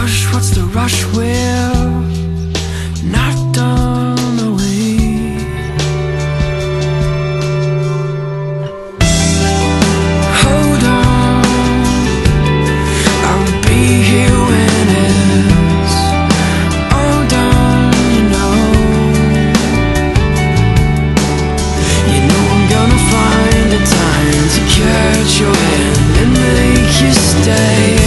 rush? What's the rush? We're not done away. Hold on, I'll be here when it's all done. You know, you know I'm gonna find the time to catch your hand and make you stay.